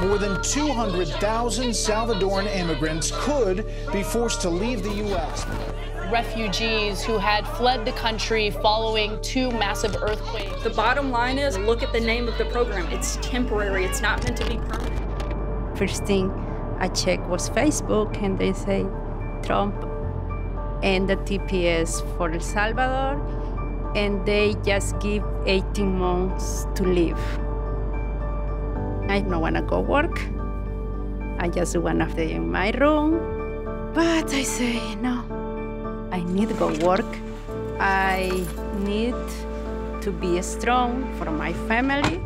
more than 200,000 Salvadoran immigrants could be forced to leave the U.S. Refugees who had fled the country following two massive earthquakes. The bottom line is look at the name of the program. It's temporary, it's not meant to be permanent. First thing I checked was Facebook, and they say Trump and the TPS for El Salvador, and they just give 18 months to live. I don't want to go work. I just want to stay in my room. But I say, no, I need to go work. I need to be strong for my family.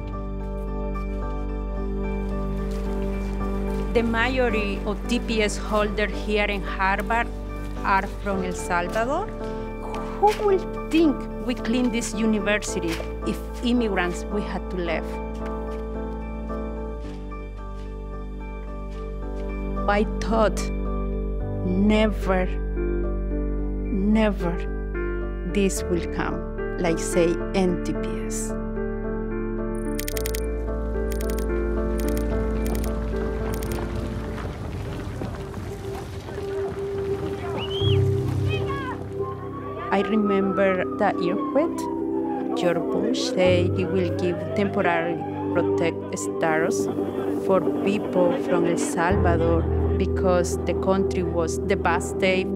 The majority of TPS holders here in Harvard are from El Salvador. Who will think we clean this university if immigrants we had to leave? I thought never, never this will come, like say NTPS. I remember the earthquake. George Bush said he will give temporary protect status for people from El Salvador because the country was devastated.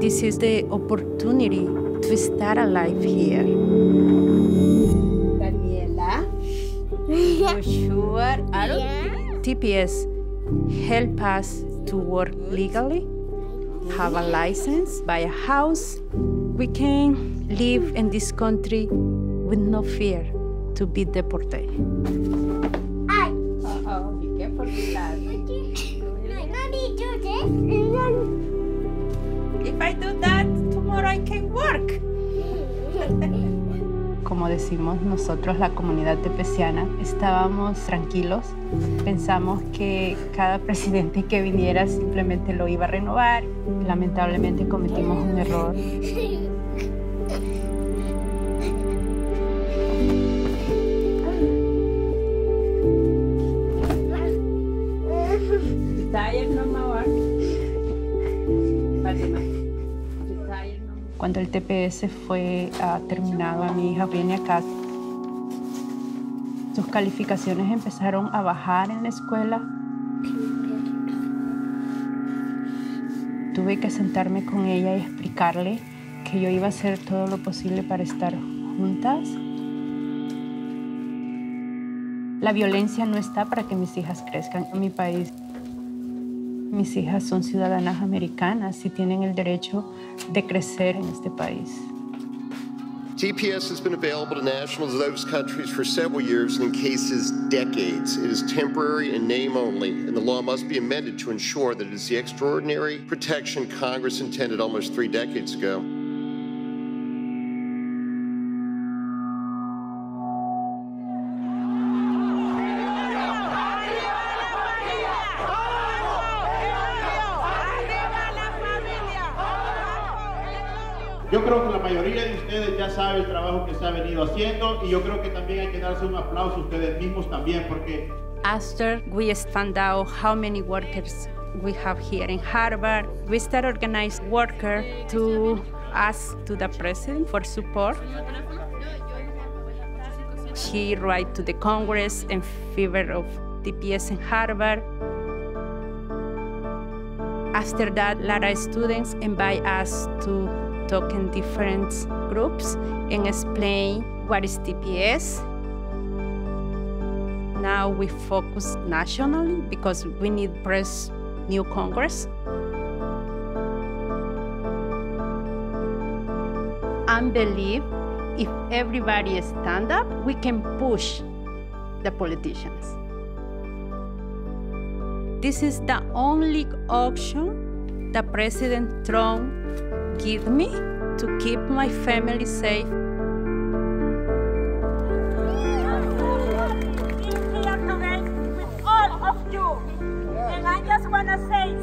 This is the opportunity to start a life here. Daniela? You sure? Yeah. TPS help us to work legally, have a license, buy a house. We can live in this country with no fear to be deported. Ay. Uh-oh, be careful with that. Mommy, do this. If I do that, tomorrow I can work. Como decimos nosotros, la comunidad tepeciana, estábamos tranquilos. Pensamos que cada presidente que viniera simplemente lo iba a renovar. Lamentablemente cometimos un error. TPS fue ah, terminado, a mi hija viene acá. Sus calificaciones empezaron a bajar en la escuela. Tuve que sentarme con ella y explicarle que yo iba a hacer todo lo posible para estar juntas. La violencia no está para que mis hijas crezcan en mi país. Mis hijas son ciudadanas americanas y tienen el derecho de crecer en este país. TPS has been available to nationals of those countries for several years and in cases decades. It is temporary and name only, and the law must be amended to ensure that it is the extraordinary protection Congress intended almost three decades ago. Yo creo que la mayoría de ustedes ya sabe el trabajo que se ha venido haciendo y yo creo que también hay que darse un aplauso a ustedes mismos también porque After we found out how many workers we have here in Harvard, we started organizing worker to ask to the president for support. She write to the Congress in favor of TPS in Harvard. After that, a lot of students invite us to talk in different groups and explain what is TPS. Now we focus nationally because we need press new Congress. And believe if everybody stand up, we can push the politicians. This is the only option that President Trump give me to keep my family safe. All of you, and I just want to say,